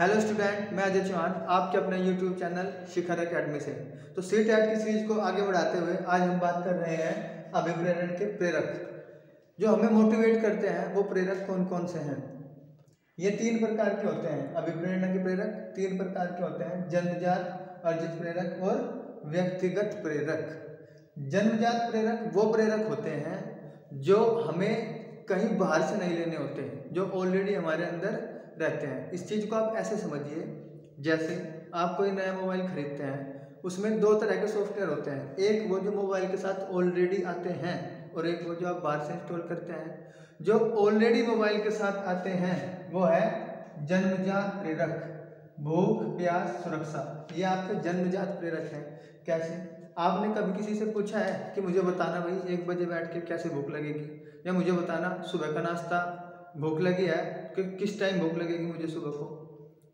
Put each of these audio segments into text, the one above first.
Hello student मैं अजय चौहान, आपके अपने यूट्यूब चैनल शिखर एकेडमी से। तो सी टैट की सीरीज़ को आगे बढ़ाते हुए आज हम बात कर रहे हैं अभिप्रेरण के प्रेरक। जो हमें मोटिवेट करते हैं, वो प्रेरक कौन कौन से हैं? ये तीन प्रकार के होते हैं। अभिप्रेरणा के प्रेरक, तीन प्रकार के होते हैं। जन्मजात अर्जित प्रेरक और व्यक्तिगत प्रेरक। जन्मजात प्रेरक, वो प्रेरक होते हैं जो हमें कहीं बाहर से नहीं लेने होते जो ऑलरेडी हमारे अंदर रहते हैं। इस चीज़ को आप ऐसे समझिए, जैसे आप कोई नया मोबाइल खरीदते हैं, उसमें दो तरह के सॉफ्टवेयर होते हैं। एक वो जो मोबाइल के साथ ऑलरेडी आते हैं, और एक वो जो आप बाहर से इंस्टॉल करते हैं। जो ऑलरेडी मोबाइल के साथ आते हैं, वो है जन्मजात प्रेरक, भूख, प्यास, सुरक्षा। ये आपके जन्मजात प्रेरक हैं। कैसे? आपने कभी किसी से पूछा है कि मुझे बताना भाई, एक बजे बैठ के कैसे भूख लगेगी? या मुझे बताना, सुबह का नाश्ता? भूख लगी है? कि किस टाइम भूख लगेगी मुझे सुबह को?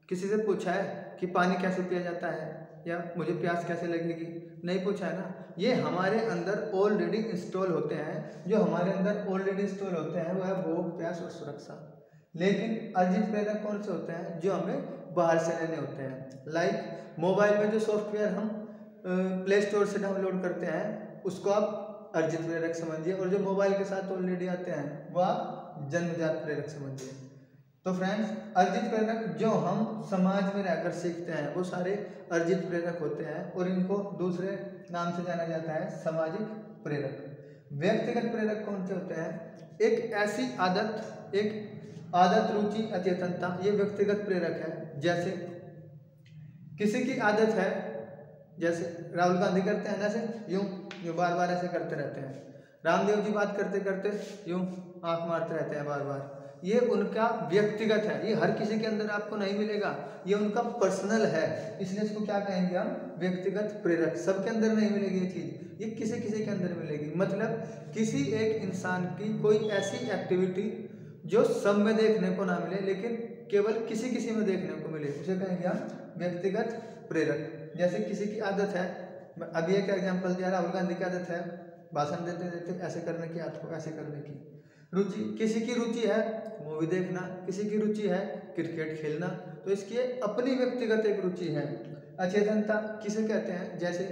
किसी से पूछा है कि पानी कैसे पिया जाता है? या मुझे प्यास कैसे लगेगी? नहीं पूछा है ना? ये हमारे अंदर ऑलरेडी इंस्टॉल होते हैं। जो हमारे अंदर ऑलरेडी इंस्टॉल होते हैं, वो है भूख, प्यास और सुरक्षा। लेकिन अर्जित प्रेरक कौन से होते हैं? जो हमें बाहर से लेने होते हैं। लाइक मोबाइल में जो सॉफ्टवेयर हम प्ले स्टोर से डाउनलोड करते हैं, उसको आप अर्जित प्रेरक समझिए और जो मोबाइल के साथ ऑलरेडी आते हैं वो आप जन्मजात प्रेरक समझिए। तो फ्रेंड्स अर्जित प्रेरक जो हम समाज में रहकर सीखते हैं, वो सारे अर्जित प्रेरक होते हैं और इनको दूसरे नाम से जाना जाता है सामाजिक प्रेरक। व्यक्तिगत प्रेरक कौन से होते हैं? एक ऐसी आदत, एक आदत रुचि, अचेतनता, ये व्यक्तिगत प्रेरक है। जैसे किसी की आदत है जैसे राहुल गांधी करते हैं जैसे यूँ यूँ बार बार ऐसे करते रहते हैं। रामदेव जी बात करते करते यूँ आँख मारते रहते हैं बार बार। ये उनका व्यक्तिगत है, ये हर किसी के अंदर आपको नहीं मिलेगा। ये उनका पर्सनल है, इसलिए इसको क्या कहेंगे हम? व्यक्तिगत प्रेरक, सबके अंदर नहीं मिलेगी ये चीज़। ये किसी किसी के अंदर मिलेगी। मतलब किसी एक इंसान की कोई ऐसी एक्टिविटी जो सब में देखने को ना मिले, लेकिन केवल किसी किसी में देखने को मिले, उसे कहेंगे हम व्यक्तिगत प्रेरक। जैसे किसी की आदत है अभी एक एग्ज़ाम्पल दिया, राहुल गांधी की आदत है, भाषण देते देते ऐसे करने की, आपको ऐसे करने की। रुचि, किसी की रुचि है मूवी देखना, किसी की रुचि है क्रिकेट खेलना तो इसकी अपनी व्यक्तिगत एक रुचि है। अचेतनता किसे कहते हैं? जैसे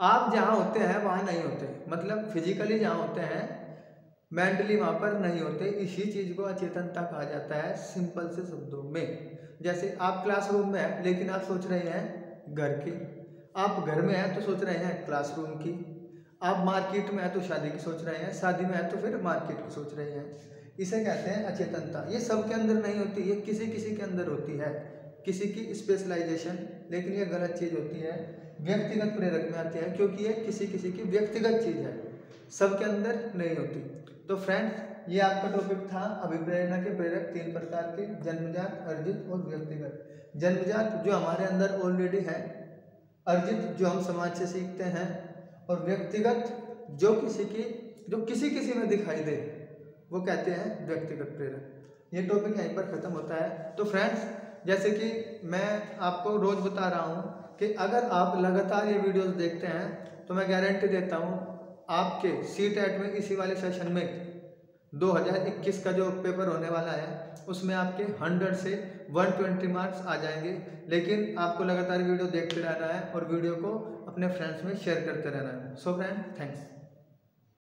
आप जहाँ होते हैं, वहाँ नहीं होते। मतलब फिजिकली जहाँ होते हैं मेंटली वहाँ पर नहीं होते। इसी चीज़ को अचेतनता कहा जाता है सिंपल से शब्दों में। जैसे आप क्लासरूम में हैं, लेकिन आप सोच रहे हैं घर की। आप घर में हैं तो सोच रहे हैं क्लासरूम की। आप मार्केट में हैं तो शादी की सोच रहे हैं, शादी में हैं तो फिर मार्केट की सोच रहे हैं। इसे कहते हैं अचेतनता। ये सब के अंदर नहीं होती, ये किसी किसी के अंदर होती है। किसी की स्पेशलाइजेशन लेकिन ये गलत चीज़ होती है। व्यक्तिगत प्रेरक में आती है, क्योंकि ये किसी किसी की व्यक्तिगत चीज़ है। सबके अंदर नहीं होती। तो फ्रेंड्स ये आपका टॉपिक था अभिप्रेरणा के प्रेरक तीन प्रकार के, जन्मजात, अर्जित और व्यक्तिगत। जन्मजात जो हमारे अंदर ऑलरेडी है, अर्जित जो हम समाज से सीखते हैं, और व्यक्तिगत जो किसी की, जो किसी किसी में दिखाई दे, वो कहते हैं व्यक्तिगत प्रेरक। ये टॉपिक यहीं पर ख़त्म होता है। तो फ्रेंड्स जैसे कि मैं आपको रोज़ बता रहा हूँ कि अगर आप लगातार ये वीडियोस देखते हैं तो मैं गारंटी देता हूँ आपके सी टेट में, इसी वाले सेशन में 2021 का जो पेपर होने वाला है, उसमें आपके 100 से 120 मार्क्स आ जाएँगे। लेकिन आपको लगातार वीडियो देखते रहना है और वीडियो को अपने फ्रेंड्स में शेयर करते रहना है। So friend thanks